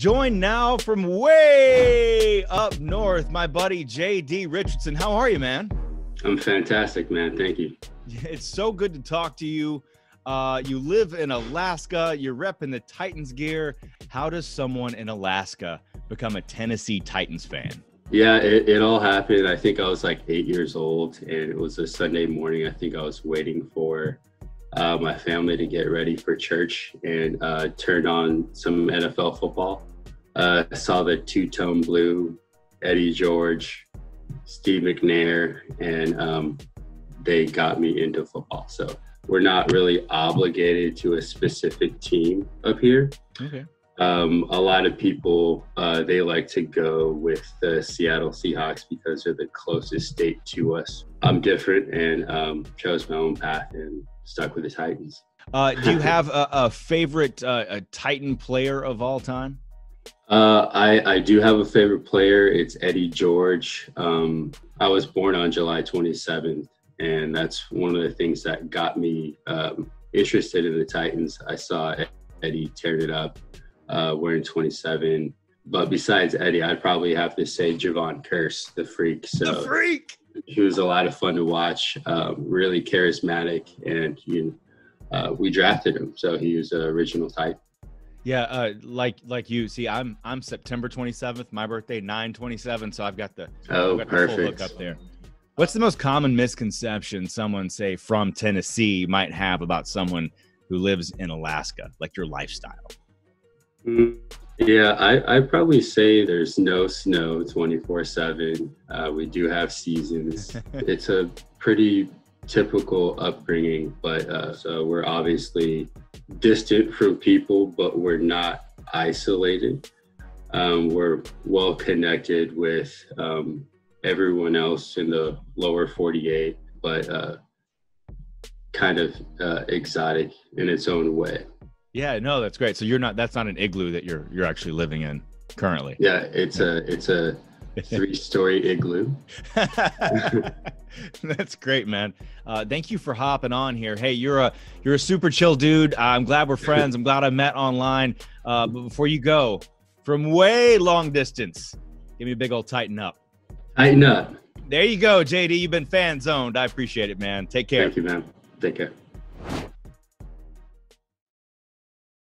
Joined now from way up north, my buddy JD Richardson. How are you, man? I'm fantastic, man. Thank you. It's so good to talk to you. Uh, you live in Alaska. You're repping the Titans gear. How does someone in Alaska become a Tennessee Titans fan? Yeah, it, it all happened. I think I was like eight years old, and it was a Sunday morning. I think I was waiting for uh, my family to get ready for church and uh, turned on some NFL football. Uh, saw the two tone blue, Eddie George, Steve McNair, and um, they got me into football. So we're not really obligated to a specific team up here. Okay. Um, a lot of people uh, they like to go with the Seattle Seahawks because they're the closest state to us. I'm different and um, chose my own path and stuck with the Titans. Uh, do you have a, a favorite uh, a Titan player of all time? Uh, I, I do have a favorite player. It's Eddie George. Um, I was born on July 27th, and that's one of the things that got me um, interested in the Titans. I saw Eddie tearing it up, uh, wearing 27. But besides Eddie, I'd probably have to say Jevon Kearse, the freak. So the freak. He was a lot of fun to watch. Um, really charismatic, and you, uh, we drafted him, so he was an original Titan. Yeah, uh, like like you see, I'm I'm September 27th. My birthday 9/27, so I've got the oh got perfect the hook up there. What's the most common misconception someone say from Tennessee might have about someone who lives in Alaska, like your lifestyle? Mm, yeah, I I probably say there's no snow 24 uh, seven. We do have seasons. it's a pretty typical upbringing, but uh, so we're obviously distant from people, but we're not isolated. Um, we're well connected with um, everyone else in the lower 48, but uh, kind of uh, exotic in its own way. Yeah, no, that's great. So you're not that's not an igloo that you're you're actually living in currently. Yeah, it's a it's a three story igloo. That's great, man. Uh, thank you for hopping on here. Hey, you're a you're a super chill dude. I'm glad we're friends. I'm glad I met online. Uh, but before you go, from way long distance, give me a big old Titan Up. Titan Up. There you go, JD. You've been fan zoned. I appreciate it, man. Take care. Thank you, man. Take care.